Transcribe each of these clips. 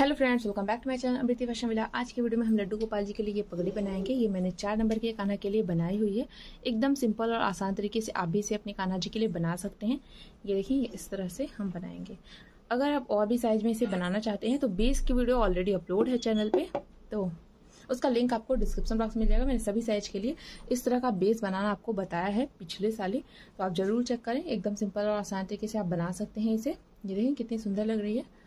Hello friends welcome back to my channel Amriti fashion villa आज की video में हम लड्डू गोपाल जी के लिए ये पगड़ी बनाएँगे। ये मैंने चार नंबर के कान्हा के लिए बनाई हुई है। एकदम सिंपल और आसान तरीके से आप भी इसे अपने कान्हा जी के लिए बना सकते हैं। ये देखिए इस तरह से हम बनाएँगे। अगर आप और भी साइज़ में इसे बनाना चाहते हैं तो बेस की वीडियो ऑलरेडी अपलोड है चैनल पर तो उसका लिंक आपको डिस्क्रिप्शन बॉक्स में मिल जाएगा। मैंने सभी साइज़ के लिए इस तरह का बेस बनाना आपको बताया है पिछले साल ही। तो आप ज़रूर चेक करें। एकदम सिंपल और आसान तरीके से आप बना सकते हैं इसे। ये देखें कितनी सुंदर लग रही है।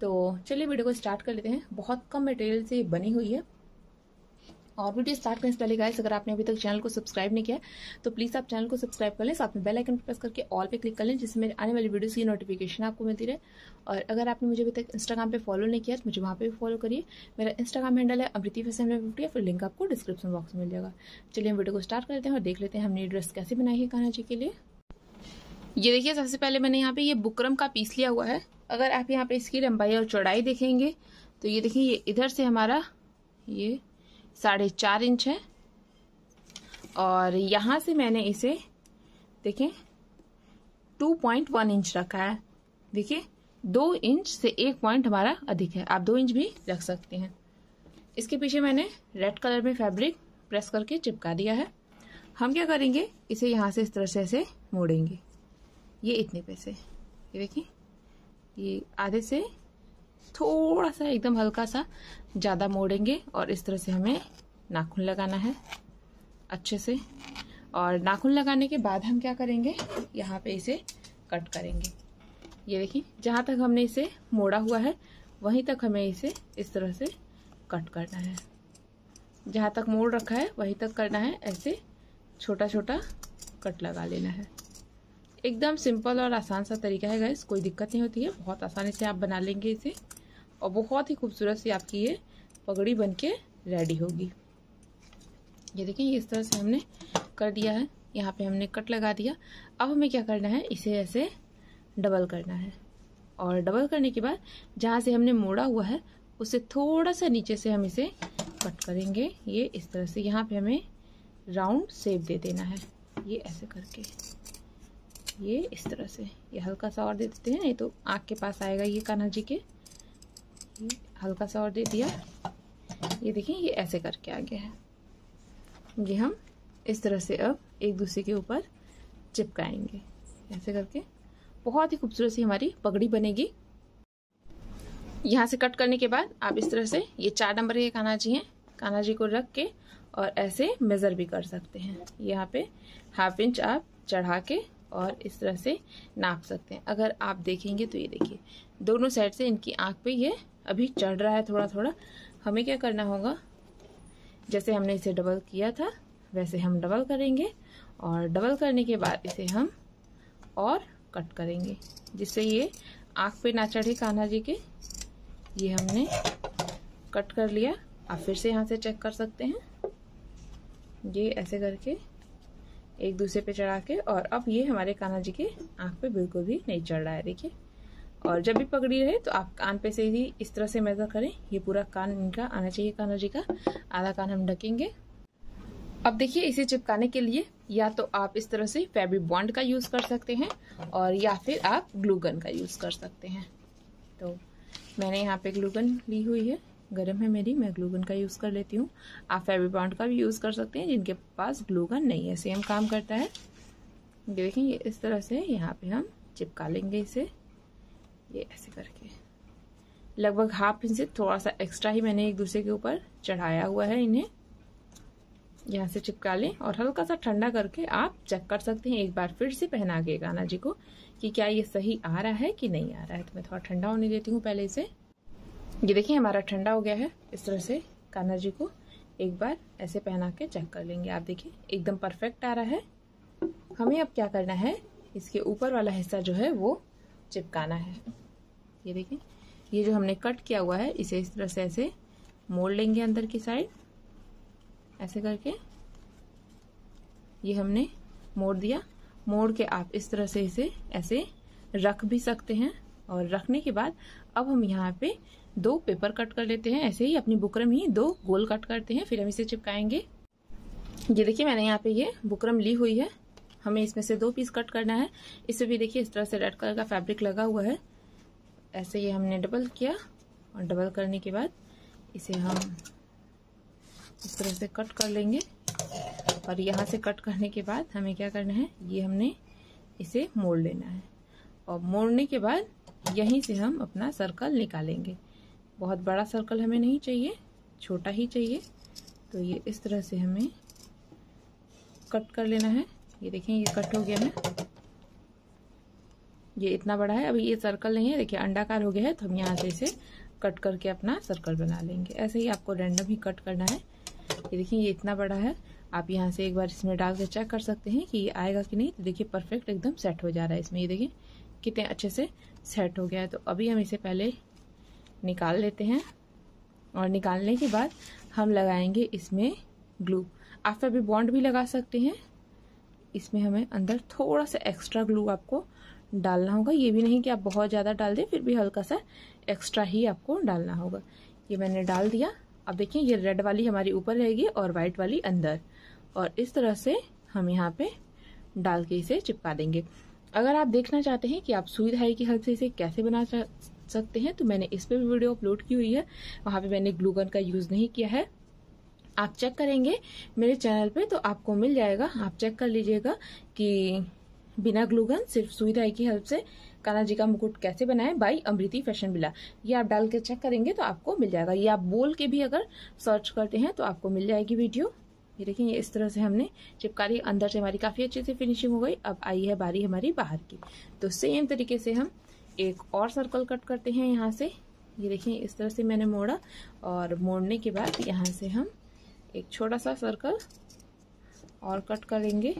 तो चलिए वीडियो को स्टार्ट कर लेते हैं। बहुत कम मटेरियल से बनी हुई है। और वीडियो स्टार्ट करने से पहले गाइस अगर आपने अभी तक चैनल को सब्सक्राइब नहीं किया तो प्लीज़ आप चैनल को सब्सक्राइब कर लें। साथ में बेल आइकन प्रेस करके ऑल पे क्लिक कर लें, जिससे मेरे आने वाली वीडियोस की नोटिफिकेशन आपको मिलती रहे। और अगर आपने मुझे अभी तक इंस्टाग्राम पे फॉलो नहीं किया तो मुझे वहाँ पे भी फॉलो करिए। मेरा इंस्टाग्राम हैंडल है अमृति फिफ्टी फिर लिंक आपको डिस्क्रिप्शन बॉक्स में मिल जाएगा। चलिए हम वीडियो को स्टार्ट करते हैं और देख लेते हैं हमने ड्रेस कैसे बनाई है कान्हा जी के लिए। ये देखिए, सबसे पहले मैंने यहाँ पे ये बुकरम का पीस लिया हुआ है। अगर आप यहाँ पे इसकी लंबाई और चौड़ाई देखेंगे तो ये देखिए, ये इधर से हमारा, ये साढ़े चार इंच है। और यहाँ से मैंने इसे, देखें टू पॉइंट वन इंच रखा है। देखिए, दो इंच से एक पॉइंट हमारा अधिक है। आप दो इंच भी रख सकते हैं। इसके पीछे मैंने रेड कलर में फैब्रिक प्रेस करके चिपका दिया है। हम क्या करेंगे? इसे यहाँ से इस तरह से ऐसे मोड़ेंगे। ये इतने पैसे ये देखिए ये आधे से थोड़ा सा एकदम हल्का सा ज़्यादा मोड़ेंगे और इस तरह से हमें नाखून लगाना है अच्छे से। और नाखून लगाने के बाद हम क्या करेंगे? यहाँ पे इसे कट करेंगे। ये देखिए, जहाँ तक हमने इसे मोड़ा हुआ है, वहीं तक हमें इसे इस तरह से कट करना है। जहाँ तक मोड़ रखा है, वहीं तक करना है, ऐसे छोटा छोटा कट लगा लेना है। एकदम सिंपल और आसान सा तरीका है गैस कोई दिक्कत नहीं होती है। बहुत आसानी से आप बना लेंगे इसे। और बहुत ही खूबसूरत सी आपकी ये पगड़ी बन के रेडी होगी। ये देखिए इस तरह से हमने कर दिया है। यहाँ पे हमने कट लगा दिया। अब हमें क्या करना है, इसे ऐसे डबल करना है। और डबल करने के बाद जहाँ से हमने मोड़ा हुआ है उससे थोड़ा सा नीचे से हम इसे कट करेंगे। ये इस तरह से यहाँ पे हमें राउंड शेप दे देना है। ये ऐसे करके। ये इस तरह से। ये हल्का सा और दे देते हैं। नहीं तो आँख के पास आएगा ये कान्हा जी के। ये हल्का सा और दे दिया। ये देखिए ये ऐसे करके आ गया है। ये हम इस तरह से अब एक दूसरे के ऊपर चिपकाएँगे। ऐसे करके बहुत ही खूबसूरत सी हमारी पगड़ी बनेगी। यहाँ से कट करने के बाद आप इस तरह से ये चार नंबर के कान्हा जी हैं। कान्हा जी को रख के और ऐसे मेज़र भी कर सकते हैं। यहाँ पे हाफ़ इंच आप चढ़ा के और इस तरह से नाप सकते हैं। अगर आप देखेंगे तो ये देखिए, दोनों साइड से इनकी आँख पे ये अभी चढ़ रहा है थोड़ा थोड़ा हमें क्या करना होगा? जैसे हमने इसे डबल किया था, वैसे हम डबल करेंगे और डबल करने के बाद इसे हम और कट करेंगे, जिससे ये आँख पे ना चढ़े कान्हा जी के। ये हमने कट कर लिया। आप फिर से यहाँ से चेक कर सकते हैं। ये ऐसे करके एक दूसरे पे चढ़ा के, और अब ये हमारे कान्हा जी के आँख पे बिल्कुल भी नहीं चढ़ रहा है, देखिए। और जब भी पकड़ी रहे तो आप कान पे से ही इस तरह से मेजर करें। ये पूरा कान इनका आना चाहिए कान्हा जी का। आधा कान हम ढकेंगे। अब देखिए, इसे चिपकाने के लिए या तो आप इस तरह से फेब्रिक बॉन्ड का यूज़ कर सकते हैं, और या फिर आप ग्लूगन का यूज़ कर सकते हैं। तो मैंने यहाँ पे ग्लूगन ली हुई है। गर्म है मेरी, मैं ग्लूगन का यूज़ कर लेती हूँ। आप फेविबॉन्ड का भी यूज़ कर सकते हैं, जिनके पास ग्लूगन नहीं है। सेम काम करता है। ये देखें, ये इस तरह से यहाँ पे हम चिपका लेंगे इसे। ये ऐसे करके। लगभग हाफ़ इंच से थोड़ा सा एक्स्ट्रा ही मैंने एक दूसरे के ऊपर चढ़ाया हुआ है इन्हें। यहाँ से चिपका लें और हल्का सा ठंडा करके आप चेक कर सकते हैं। एक बार फिर से पहना के गाना जी को कि क्या ये सही आ रहा है कि नहीं आ रहा है। तो मैं थोड़ा ठंडा होने देती हूँ पहले इसे। ये देखिए, हमारा ठंडा हो गया है। इस तरह से कान्हा जी को एक बार ऐसे पहना के चेक कर लेंगे। आप देखिए, एकदम परफेक्ट आ रहा है। हमें अब क्या करना है, इसके ऊपर वाला हिस्सा जो है, वो चिपकाना है। ये देखिए, ये जो हमने कट किया हुआ है, इसे इस तरह से ऐसे मोड़ लेंगे अंदर की साइड। ऐसे करके ये हमने मोड़ दिया। मोड़ के आप इस तरह से इसे ऐसे रख भी सकते हैं। और रखने के बाद अब हम यहाँ पे दो पेपर कट कर लेते हैं, ऐसे ही अपनी बुकरम ही दो गोल कट करते हैं, फिर हम इसे चिपकाएँगे। ये देखिए, मैंने यहाँ पे ये बुकरम ली हुई है। हमें इसमें से दो पीस कट करना है। इसमें भी देखिए, इस तरह से रेड कलर का फैब्रिक लगा हुआ है। ऐसे ये हमने डबल किया, और डबल करने के बाद इसे हम इस तरह से कट कर लेंगे। और यहाँ से कट करने के बाद हमें क्या करना है, ये हमने इसे मोड़ लेना है। और मोड़ने के बाद यहीं से हम अपना सर्कल निकालेंगे। बहुत बड़ा सर्कल हमें नहीं चाहिए, छोटा ही चाहिए। तो ये इस तरह से हमें कट कर लेना है। ये देखें, ये कट हो गया है। ये इतना बड़ा है, अभी ये सर्कल नहीं है। देखिए, अंडाकार हो गया है तो हम यहाँ से इसे कट करके अपना सर्कल बना लेंगे। ऐसे ही आपको रैंडम ही कट करना है। ये देखिए, ये इतना बड़ा है। आप यहाँ से एक बार इसमें डाल के चेक कर सकते हैं कि ये आएगा कि नहीं। तो देखिए परफेक्ट एकदम सेट हो जा रहा है इसमें। ये देखिए, कितने अच्छे से सेट हो गया है। तो अभी हम इसे पहले निकाल लेते हैं। और निकालने के बाद हम लगाएँगे इसमें ग्लू। आप अभी बॉन्ड भी लगा सकते हैं। इसमें हमें अंदर थोड़ा सा एक्स्ट्रा ग्लू आपको डालना होगा। ये भी नहीं कि आप बहुत ज़्यादा डाल दें, फिर भी हल्का सा एक्स्ट्रा ही आपको डालना होगा। ये मैंने डाल दिया। अब देखिए, ये रेड वाली हमारी ऊपर रहेगी और वाइट वाली अंदर। और इस तरह से हम यहाँ पे डाल के इसे चिपका देंगे। अगर आप देखना चाहते हैं कि आप सुई धाई की हेल्प से इसे कैसे बना सकते हैं तो मैंने इस पर भी वीडियो अपलोड की हुई है। वहाँ पे मैंने ग्लूगन का यूज़ नहीं किया है। आप चेक करेंगे मेरे चैनल पे तो आपको मिल जाएगा। आप चेक कर लीजिएगा कि बिना ग्लूगन सिर्फ़ सुई धाई की हेल्प से कान्हा जी का मुकुट कैसे बनाए बाई अमृति फ़ैशन बिला। ये आप डाल के चेक करेंगे तो आपको मिल जाएगा। ये आप बोल के भी अगर सर्च करते हैं तो आपको मिल जाएगी वीडियो। ये देखिए इस तरह से हमने चिपकारी अंदर से हमारी काफ़ी अच्छे से फिनिशिंग हो गई। अब आई है बारी हमारी बाहर की। तो सेम तरीके से हम एक और सर्कल कट करते हैं यहाँ से। ये देखिए, इस तरह से मैंने मोड़ा और मोड़ने के बाद यहाँ से हम एक छोटा सा सर्कल और कट करेंगे।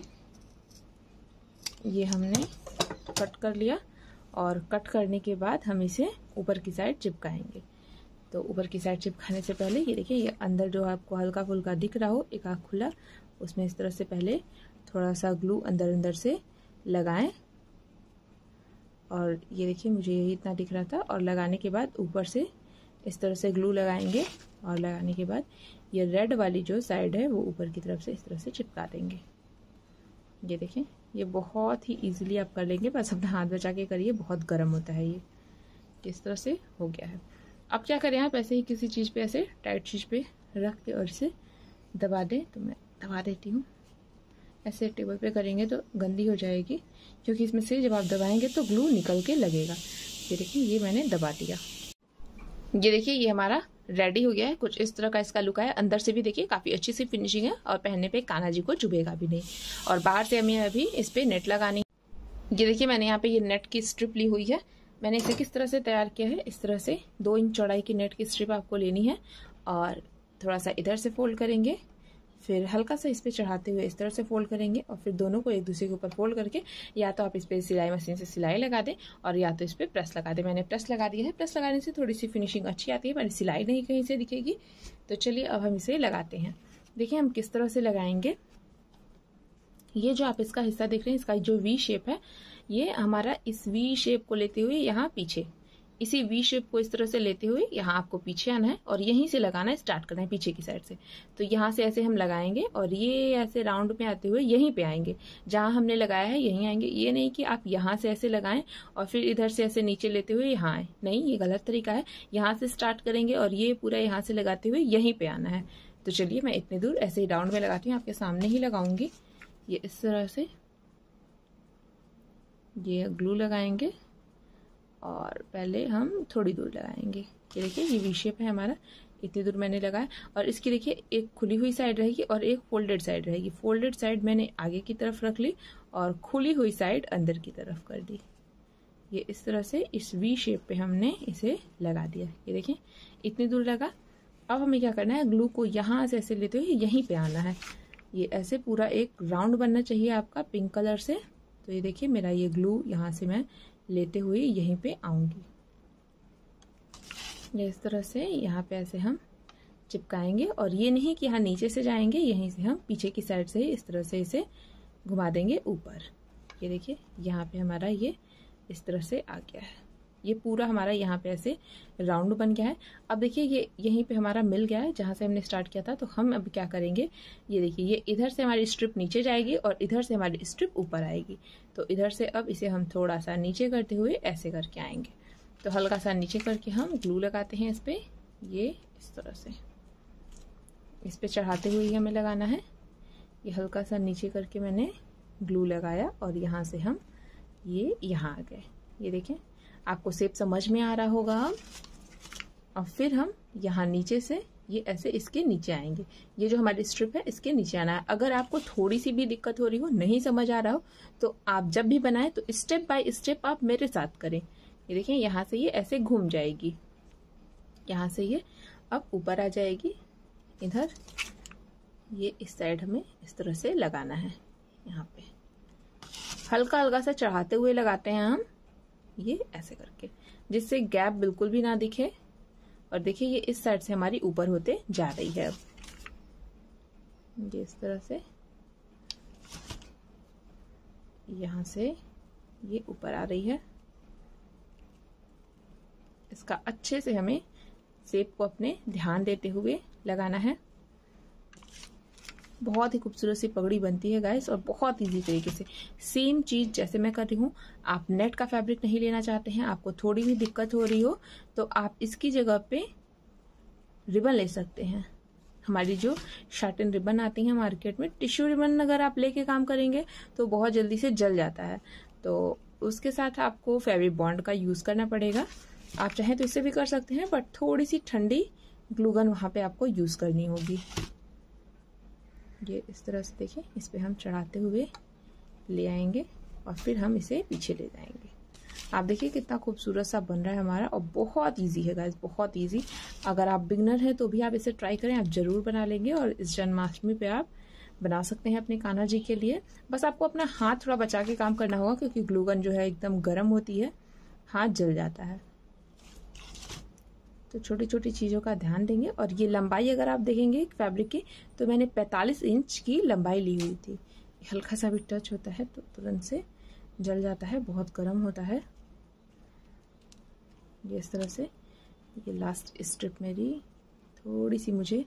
ये हमने कट कर लिया और कट करने के बाद हम इसे ऊपर की साइड चिपकाएँगे। तो ऊपर की साइड चिपकाने से पहले ये देखिए, ये अंदर जो आपको हल्का फुल्का दिख रहा हो, एक आँख खुला, उसमें इस तरह से पहले थोड़ा सा ग्लू अंदर अंदर से लगाएँ। और ये देखिए, मुझे यही इतना दिख रहा था। और लगाने के बाद ऊपर से इस तरह से ग्लू लगाएँगे और लगाने के बाद ये रेड वाली जो साइड है, वो ऊपर की तरफ़ से इस तरह से चिपका देंगे। ये देखें ये बहुत ही इजीली आप कर लेंगे, बस अपना हाथ बचा के करिए, बहुत गर्म होता है ये। किस तरह से हो गया है। अब क्या करें आप, ऐसे ही किसी चीज़ पे, ऐसे टाइट चीज़ पे रख के और इसे दबा दें। तो मैं दबा देती हूँ। ऐसे टेबल पे करेंगे तो गंदी हो जाएगी, क्योंकि इसमें से जब आप दबाएँगे तो ग्लू निकल के लगेगा। ये देखिए, ये मैंने दबा दिया। ये देखिए, ये हमारा रेडी हो गया है। कुछ इस तरह का इसका लुक है अंदर से भी देखिए, काफ़ी अच्छी सी फिनिशिंग है और पहनने पे कान्हा जी को चुभेगा भी नहीं। और बाहर से हमें अभी इस पर नेट लगानी ये देखिए, मैंने यहाँ पे ये नेट की स्ट्रिप ली हुई है। मैंने इसे किस तरह से तैयार किया है? इस तरह से दो इंच चौड़ाई की नेट की स्ट्रिप आपको लेनी है। और थोड़ा सा इधर से फोल्ड करेंगे। फिर हल्का सा इस पर चढ़ाते हुए इस तरह से फोल्ड करेंगे और फिर दोनों को एक दूसरे के ऊपर फोल्ड करके या तो आप इस पर सिलाई मशीन से सिलाई लगा दें और या तो इस पर प्रेस लगा दें। मैंने प्रेस लगा दिया है। प्रेस लगाने से थोड़ी सी फिनिशिंग अच्छी आती है मैंने सिलाई नहीं कहीं से दिखेगी। तो चलिए अब हम इसे लगाते हैं। देखिए हम किस तरह से लगाएँगे। ये जो आप इसका हिस्सा देख रहे हैं, इसका जो वी शेप है, ये हमारा इस वी शेप को लेते हुए यहाँ पीछे। इसी वी शेप को इस तरह से लेते हुए यहाँ आपको पीछे आना है और यहीं से लगाना स्टार्ट करना है पीछे की साइड से। तो यहाँ से ऐसे हम लगाएँगे और ये ऐसे राउंड में आते हुए यहीं पे आएँगे। जहाँ हमने लगाया है यहीं आएँगे। ये नहीं कि आप यहाँ से ऐसे लगाएँ और फिर इधर से ऐसे नीचे लेते हुए यहाँ आए। नहीं, ये गलत तरीका है। यहाँ से स्टार्ट करेंगे और ये पूरा यहाँ से लगाते हुए यहीं पर आना है। तो चलिए मैं इतनी दूर ऐसे ही राउंड में लगाती हूँ। आपके सामने ही लगाऊँगी। ये इस तरह से। ये ग्लू लगाएँगे। और पहले हम थोड़ी दूर लगाएँगे। ये देखिए, ये वी शेप है हमारा। इतनी दूर मैंने लगाया। और इसकी देखिए, एक खुली हुई साइड रहेगी और एक फोल्डेड साइड रहेगी। फोल्डेड साइड मैंने आगे की तरफ़ रख ली और खुली हुई साइड अंदर की तरफ़ कर दी। ये इस तरह से इस वी शेप पे हमने इसे लगा दिया। ये देखिए, इतनी दूर लगा। अब हमें क्या करना है? ग्लू को यहाँ से ऐसे लेते हुए यहीं पे आना है। ये ऐसे पूरा एक राउंड बनना चाहिए आपका पिंक कलर से। तो ये देखिए, मेरा ये ग्लू यहाँ से मैं लेते हुए यहीं पे आऊँगी। इस तरह से यहाँ पे ऐसे हम चिपकाएँगे और ये नहीं कि यहाँ नीचे से जाएँगे, यहीं से हम पीछे की साइड से इस तरह से इसे घुमा देंगे ऊपर। ये देखिए, यहाँ पे हमारा ये इस तरह से आ गया है। ये पूरा हमारा यहाँ पे ऐसे राउंड बन गया है। अब देखिए, ये यहीं पे हमारा मिल गया है, जहाँ से हमने स्टार्ट किया था। तो हम अब क्या करेंगे? ये देखिए, ये इधर से हमारी स्ट्रिप नीचे जाएगी और इधर से हमारी स्ट्रिप ऊपर आएगी। तो इधर से अब इसे हम थोड़ा सा नीचे करते हुए ऐसे करके आएँगे। तो हल्का सा नीचे करके हम ग्लू लगाते हैं इस पर ये इस तरह से। इस पर चढ़ाते हुए हमें लगाना है। ये हल्का सा नीचे करके मैंने ग्लू लगाया और यहाँ से हम ये यहाँ आ गए। ये देखें आपको सेप समझ में आ रहा होगा। हम और फिर हम यहाँ नीचे से, ये ऐसे इसके नीचे आएँगे। ये जो हमारी स्ट्रिप है, इसके नीचे आना है। अगर आपको थोड़ी सी भी दिक्कत हो रही हो, नहीं समझ आ रहा हो तो आप जब भी बनाएँ तो स्टेप बाय स्टेप आप मेरे साथ करें। ये देखिए, यहाँ से ये ऐसे घूम जाएगी। यहाँ से ये अब ऊपर आ जाएगी। इधर ये इस साइड हमें इस तरह से लगाना है। यहाँ पे। हल्का हल्का सा चढ़ाते हुए लगाते हैं हम। ये ऐसे करके, जिससे गैप बिल्कुल भी ना दिखे। और देखिए, ये इस साइड से हमारी ऊपर होते जा रही है। इस तरह से, यहाँ से ये ऊपर आ रही है। इसका अच्छे से हमें सेप को अपने ध्यान देते हुए लगाना है। बहुत ही खूबसूरत सी पगड़ी बनती है गाइस और बहुत इजी तरीके से। सेम चीज़ जैसे मैं कर रही हूँ, आप नेट का फैब्रिक नहीं लेना चाहते हैं, आपको थोड़ी भी दिक्कत हो रही हो तो आप इसकी जगह पे रिबन ले सकते हैं। हमारी जो शार्टन रिबन आती है मार्केट में टिश्यू रिबन अगर आप लेके काम करेंगे तो बहुत जल्दी से जल जाता है। तो उसके साथ आपको फेविक बॉन्ड का यूज़ करना पड़ेगा। आप चाहें तो इससे भी कर सकते हैं बट थोड़ी सी ठंडी ग्लूगन वहाँ पे आपको यूज़ करनी होगी। ये इस तरह से देखिए इस पर हम चढ़ाते हुए ले आएँगे और फिर हम इसे पीछे ले जाएँगे। आप देखिए कितना खूबसूरत सा बन रहा है हमारा और बहुत इजी है गाइज़ बहुत इजी अगर आप बिगनर हैं तो भी आप इसे ट्राई करें, आप ज़रूर बना लेंगे और इस जन्माष्टमी पे आप बना सकते हैं अपने कान्हा जी के लिए। बस आपको अपना हाथ थोड़ा बचा के काम करना होगा क्योंकि ग्लूगन जो है एकदम गर्म होती है, हाथ जल जाता है। तो छोटी छोटी चीज़ों का ध्यान देंगे और ये लंबाई अगर आप देखेंगे फैब्रिक की तो मैंने 45 इंच की लंबाई ली हुई थी। हल्का सा भी टच होता है तो तुरंत से जल जाता है, बहुत गर्म होता है। ये इस तरह से, ये लास्ट स्ट्रिप मेरी थोड़ी सी मुझे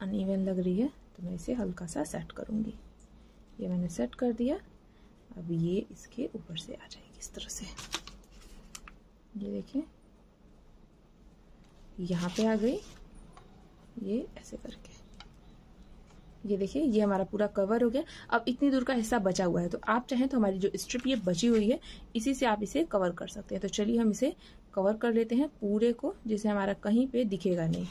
अनइवन लग रही है तो मैं इसे हल्का सा सेट करूँगी। ये मैंने सेट कर दिया, अब ये इसके ऊपर से आ जाएगी इस तरह से। ये देखिए। यहाँ पे आ गई। ये ऐसे करके। ये देखिए, ये हमारा पूरा कवर हो गया। अब इतनी दूर का हिस्सा बचा हुआ है तो आप चाहें तो हमारी जो स्ट्रिप ये बची हुई है, इसी से आप इसे कवर कर सकते हैं। तो चलिए हम इसे कवर कर लेते हैं पूरे को जिसे हमारा कहीं पे दिखेगा नहीं।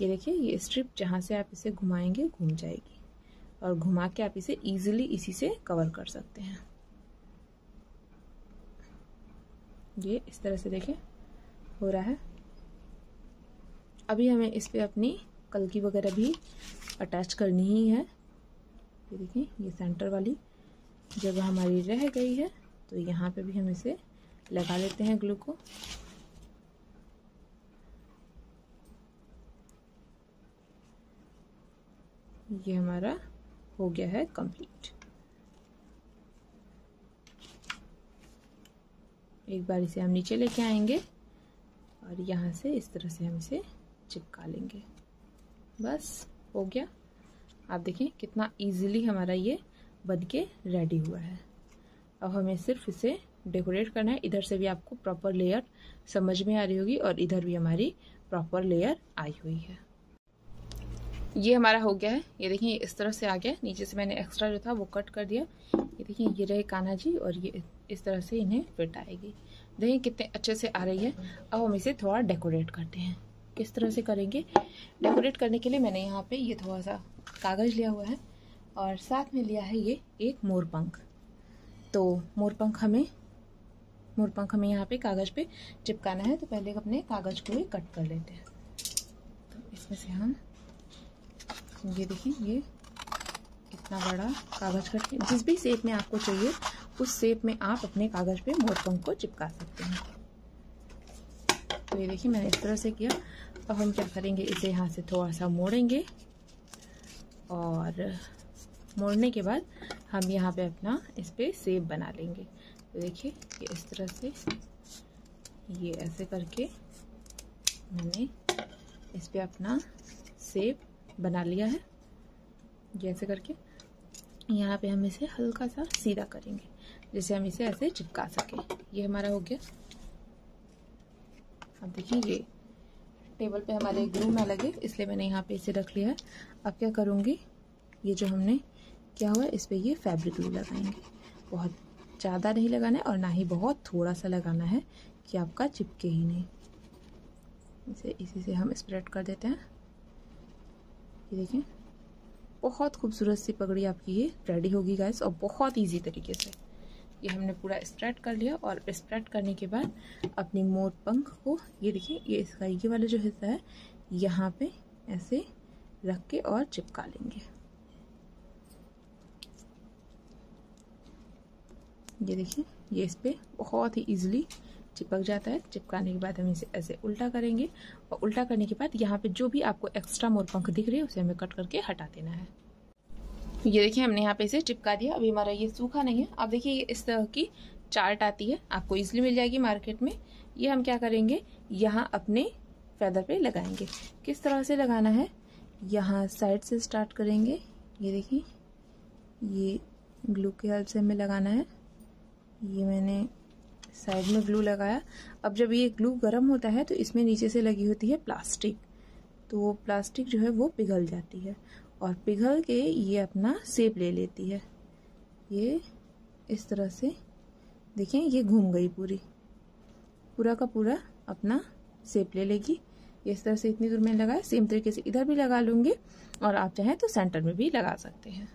ये देखिए, ये स्ट्रिप जहाँ से आप इसे घुमाएँगे, घूम जाएगी। और घुमा के आप इसे ईजिली इसी से कवर कर सकते हैं। ये इस तरह से देखें हो रहा है। अभी हमें इस पर अपनी कलकी वगैरह भी अटैच करनी ही है। ये देखिए, ये सेंटर वाली जब हमारी रह गई है तो यहाँ पे भी हम इसे लगा लेते हैं ग्लू को। ये हमारा हो गया है कंप्लीट एक बार इसे हम नीचे लेके आएँगे और यहाँ से इस तरह से हम इसे चिपका लेंगे। बस, हो गया। आप देखें कितना इजीली हमारा ये बन के रेडी हुआ है। अब हमें सिर्फ़ इसे डेकोरेट करना है। इधर से भी आपको प्रॉपर लेयर समझ में आ रही होगी और इधर भी हमारी प्रॉपर लेयर आई हुई है। ये हमारा हो गया है। ये देखिए, इस तरह से आ गया नीचे से मैंने एक्स्ट्रा जो था वो कट कर दिया। ये देखिए, ये रहे कान्हा जी और ये इस तरह से इन्हें फिट आएगी देखिए कितने अच्छे से आ रही है। अब हम इसे थोड़ा डेकोरेट करते हैं। किस तरह से करेंगे? डेकोरेट करने के लिए मैंने यहाँ पे ये थोड़ा सा कागज़ लिया हुआ है और साथ में लिया है ये एक मोरपंख तो मोरपंख हमें मोरपंख हमें यहाँ पे कागज़ पे चिपकाना है। तो पहले अपने कागज़ को ही कट कर लेते हैं। तो इसमें से हम ये देखिए, ये इतना बड़ा कागज़ कट जिस भी शेप में आपको चाहिए, उस शेप में आप अपने कागज़ पे मोरपंख को चिपका सकते हैं। तो ये देखिए, मैंने इस तरह से किया। अब हम क्या करेंगे, इसे यहाँ से थोड़ा सा मोड़ेंगे और मोड़ने के बाद हम यहाँ पे अपना इस पर सेब बना लेंगे। तो देखिए, ये इस तरह से, ये ऐसे करके मैंने इस पर अपना सेब बना लिया है। जैसे करके यहाँ पे हम इसे हल्का सा सीधा करेंगे, जिससे हम इसे ऐसे चिपका सकें। ये हमारा हो गया। अब देखिए, ये टेबल पे हमारे ग्लू ना लगे इसलिए मैंने यहाँ पे इसे रख लिया है। अब क्या करूँगी? ये जो हमने क्या हुआ, इस पर ये फैब्रिक ग्लू लगाएँगे। बहुत ज़्यादा नहीं लगाना है और ना ही बहुत थोड़ा सा लगाना है, कि आपका चिपके ही नहीं। इसे, इसी से हम स्प्रेड कर देते हैं। ये देखें बहुत खूबसूरत सी पगड़ी आपकी ये रेडी होगी गाइस और बहुत इजी तरीके से। ये हमने पूरा स्प्रेड कर लिया और स्प्रेड करने के बाद अपनी मोर पंख को, ये देखिए, ये इसका ये वाला जो हिस्सा है, यहाँ पे ऐसे रख के और चिपका लेंगे। ये देखिए, ये इस पर बहुत ही ईजिली चिपक जाता है। चिपकाने के बाद हम इसे ऐसे उल्टा करेंगे और उल्टा करने के बाद यहाँ पे जो भी आपको एक्स्ट्रा मोर पंख दिख रहे हैं, उसे हमें कट करके हटा देना है। ये देखिए, हमने यहाँ पे इसे चिपका दिया। अभी हमारा ये सूखा नहीं है। अब देखिए, ये इस तरह की चार्ट आती है। आपको इजिली मिल जाएगी मार्केट में। ये हम क्या करेंगे? यहाँ अपने फैदर पे लगाएँगे। किस तरह से लगाना है? यहाँ साइड से स्टार्ट करेंगे। ये देखिए, ये ग्लू के हेल्प से हमें लगाना है। ये मैंने साइड में ग्लू लगाया। अब जब ये ग्लू गर्म होता है तो इसमें नीचे से लगी होती है प्लास्टिक। तो वो प्लास्टिक जो है, वो पिघल जाती है और पिघल के ये अपना सेप ले लेती है। ये इस तरह से, देखें, ये घूम गई पूरी। पूरा का पूरा अपना सेप ले लेगी। ये इस तरह से इतनी दूर में लगाया, सेम तरीके से इधर भी लगा लूँगी और आप चाहें तो सेंटर में भी लगा सकते हैं।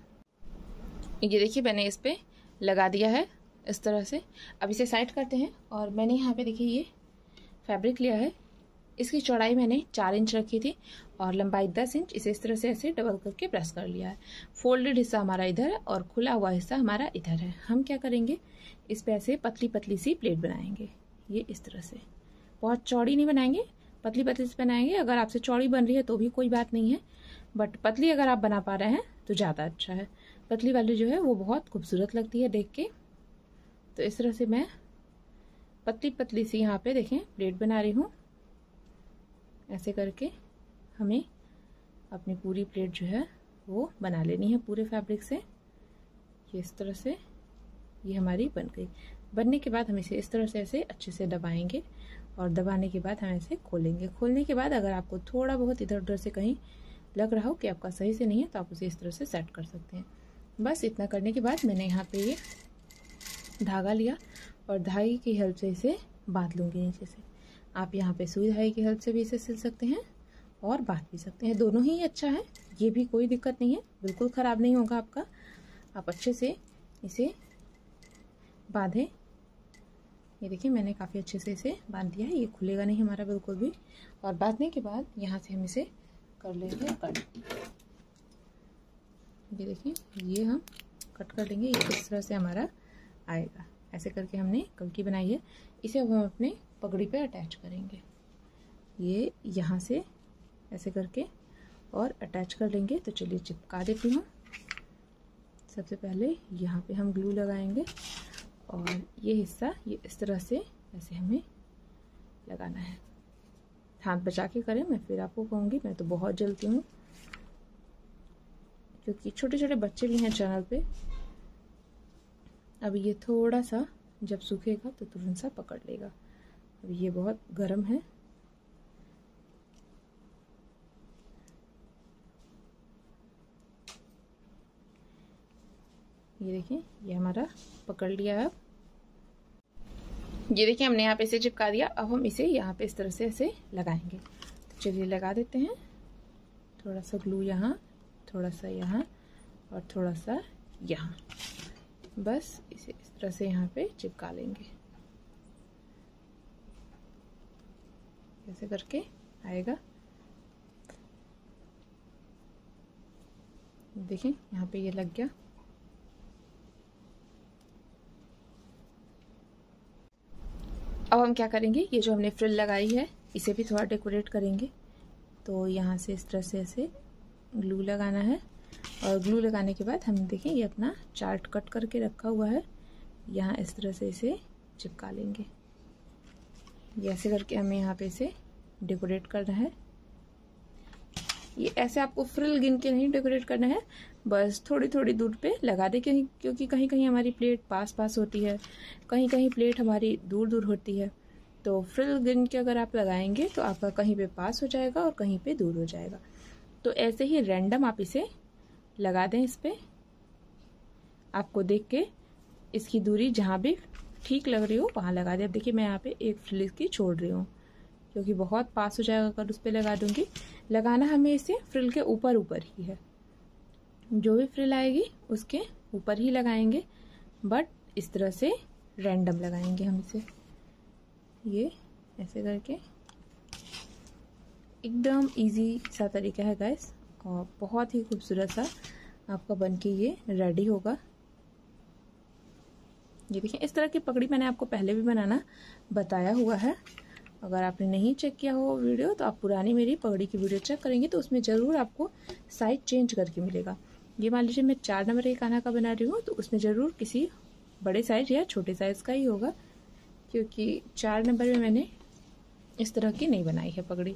ये देखिए, मैंने इस पर लगा दिया है। इस तरह से। अब इसे साइड करते हैं और मैंने यहाँ पे देखिए ये फैब्रिक लिया है। इसकी चौड़ाई मैंने चार इंच रखी थी और लंबाई दस इंच इसे इस तरह से ऐसे डबल करके प्रेस कर लिया है। फोल्डेड हिस्सा हमारा इधर है और खुला हुआ हिस्सा हमारा इधर है। हम क्या करेंगे? इस पर ऐसे पतली पतली सी प्लेट बनाएँगे। ये इस तरह से। बहुत चौड़ी नहीं बनाएँगे पतली पतली से बनाएँगे। अगर आपसे चौड़ी बन रही है तो भी कोई बात नहीं है। बट पतली अगर आप बना पा रहे हैं तो ज़्यादा अच्छा है। पतली वाली जो है वो बहुत खूबसूरत लगती है देख के। तो इस तरह से मैं पतली पतली सी यहाँ पे देखें प्लेट बना रही हूँ। ऐसे करके हमें अपनी पूरी प्लेट जो है, वो बना लेनी है पूरे फैब्रिक से। ये इस तरह से ये हमारी बन गई। बनने के बाद हम इसे इस तरह से ऐसे अच्छे से दबाएँगे और दबाने के बाद हम इसे खोलेंगे। खोलने के बाद अगर आपको थोड़ा बहुत इधर उधर से कहीं लग रहा हो कि आपका सही से नहीं है तो आप उसे इस तरह से सेट कर सकते हैं। बस इतना करने के बाद मैंने यहाँ पे ये धागा लिया और धागे की हेल्प से इसे बाँध लूँगी नीचे से। आप यहाँ पे सुई धागे की हेल्प से भी इसे सिल सकते हैं और बाँध भी सकते हैं। दोनों ही अच्छा है, ये भी कोई दिक्कत नहीं है, बिल्कुल ख़राब नहीं होगा आपका। आप अच्छे से इसे बांधें। ये देखिए, मैंने काफ़ी अच्छे से इसे बाँध दिया है। ये खुलेगा नहीं हमारा बिल्कुल भी। और बांधने के बाद यहाँ से हम इसे कर लेंगे कट। ये देखिए, ये हम कट कर लेंगे। इस तरह से हमारा आएगा। ऐसे करके हमने कलकी बनाई है। इसे अब हम अपने पगड़ी पे अटैच करेंगे। ये यहाँ से ऐसे करके और अटैच कर लेंगे। तो चलिए चिपका देती हूँ। सबसे पहले यहाँ पे हम ग्लू लगाएँगे। और ये हिस्सा ये इस तरह से ऐसे हमें लगाना है। हाथ बचा के करें। मैं फिर आपको कहूँगी, मैं तो बहुत जलती हूँ। क्योंकि छोटे छोटे बच्चे भी हैं चैनल पे। अब ये थोड़ा सा जब सूखेगा तो तुरंत सा पकड़ लेगा। अब ये बहुत गर्म है। ये देखिए, ये हमारा पकड़ लिया है ये देखिए, हमने यहाँ पे इसे चिपका दिया। अब हम इसे यहाँ पे इस तरह से ऐसे लगाएँगे। तो चलिए लगा देते हैं। थोड़ा सा ग्लू यहाँ, थोड़ा सा यहाँ और थोड़ा सा यहाँ। बस इसे इस तरह से यहाँ पे चिपका लेंगे। ऐसे करके आएगा। देखें, यहाँ पे ये लग गया। अब हम क्या करेंगे? ये जो हमने फ्रिल लगाई है, इसे भी थोड़ा डेकोरेट करेंगे। तो यहाँ से इस तरह से ऐसे ग्लू लगाना है। और ग्लू लगाने के बाद हम देखें, ये अपना चार्ट कट करके रखा हुआ है। यहाँ इस तरह से इसे चिपका लेंगे। ये ऐसे करके हमें यहाँ पे इसे डेकोरेट करना है। ये ऐसे आपको फ्रिल गिन के नहीं डेकोरेट करना है, बस थोड़ी थोड़ी दूर पे लगा दे, कहीं क्योंकि कहीं कहीं हमारी प्लेट पास पास होती है कहीं कहीं प्लेट हमारी दूर दूर होती है। तो फ्रिल गिन के अगर आप लगाएँगे तो आपका कहीं पे पास हो जाएगा और कहीं पे दूर हो जाएगा। तो ऐसे ही रैंडम आप इसे लगा दें इस पर आपको देख के इसकी दूरी जहाँ भी ठीक लग रही हो, वहाँ लगा दें। अब देखिए, मैं यहाँ पे एक फ्रिल की छोड़ रही हूँ, क्योंकि बहुत पास हो जाएगा अगर उस पर लगा दूँगी। लगाना हमें इसे फ्रिल के ऊपर ऊपर ही है। जो भी फ्रिल आएगी, उसके ऊपर ही लगाएँगे बट इस तरह से रैंडम लगाएँगे हम इसे। ये ऐसे करके, एकदम इजी सा तरीका है गैस और बहुत ही खूबसूरत सा आपका बन के ये रेडी होगा। ये देखिए, इस तरह की पकड़ी मैंने आपको पहले भी बनाना बताया हुआ है। अगर आपने नहीं चेक किया हो वीडियो तो आप पुरानी मेरी पगड़ी की वीडियो चेक करेंगे तो उसमें ज़रूर आपको साइज़ चेंज करके मिलेगा। ये मान लीजिए मैं चार नंबर के काना का बना रही हूँ तो उसमें ज़रूर किसी बड़े साइज़ या छोटे साइज़ का ही होगा, क्योंकि चार नंबर में मैंने इस तरह की नहीं बनाई है पगड़ी।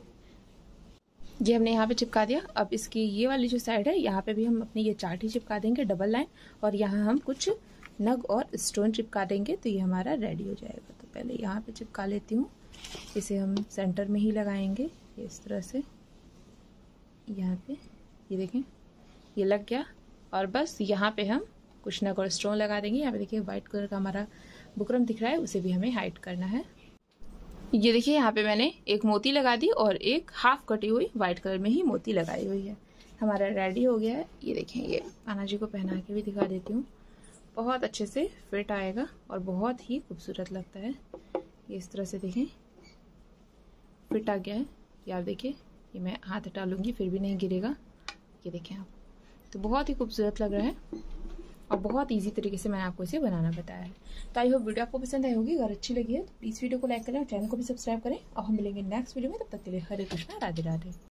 ये हमने यहाँ पे चिपका दिया। अब इसकी ये वाली जो साइड है, यहाँ पे भी हम अपनी ये चार्ट ही चिपका देंगे डबल लाइन और यहाँ हम कुछ नग और स्टोन चिपका देंगे तो ये हमारा रेडी हो जाएगा। तो पहले यहाँ पे चिपका लेती हूँ। इसे हम सेंटर में ही लगाएँगे, इस तरह से। यहाँ पे, ये देखें, ये लग गया। और बस यहाँ पे हम कुछ नग और स्टोन लगा देंगे। यहाँ पे देखिए व्हाइट कलर का हमारा बुकरम दिख रहा है, उसे भी हमें हाइड करना है। ये देखिए, यहाँ पे मैंने एक मोती लगा दी और एक हाफ़ कटी हुई व्हाइट कलर में ही मोती लगाई हुई है। हमारा रेडी हो गया है। ये देखें, ये आना जी को पहना के भी दिखा देती हूँ। बहुत अच्छे से फिट आएगा और बहुत ही खूबसूरत लगता है। ये इस तरह से देखें फिट आ गया है। ये आप देखिए, ये मैं हाथ हटा लूँगी, फिर भी नहीं गिरेगा। ये देखें आप तो बहुत ही खूबसूरत लग रहा है। और बहुत ईजी तरीके से मैंने आपको इसे बनाना बताया है। तो आई होप वीडियो आपको पसंद आई होगी। अगर अच्छी लगी है तो प्लीज़ वीडियो को लाइक करें और चैनल को भी सब्सक्राइब करें। और हम मिलेंगे नेक्स्ट वीडियो में। तब तक के लिए हरे कृष्णा, राधे राधे।